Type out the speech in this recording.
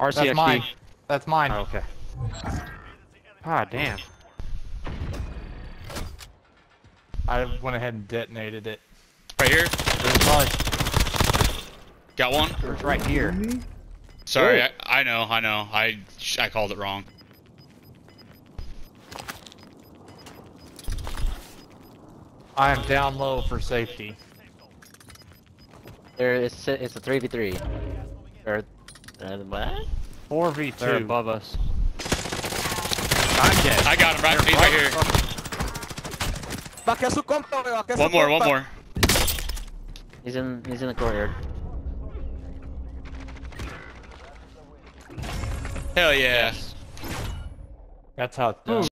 RCXD. That's mine. That's mine. Oh, okay. Ah, damn. I went ahead and detonated it. Right here. There's probably Got one. It's right here. Sorry, I, I know, I know. I I called it wrong. I am down low for safety. There is it's a three v three. Or uh, what? 4v2. They're above us. I'm. I got him right, he's right here. Back a su compa, back a su One more, one more. He's in he's in the courtyard. Hell yeah. That's how it's done.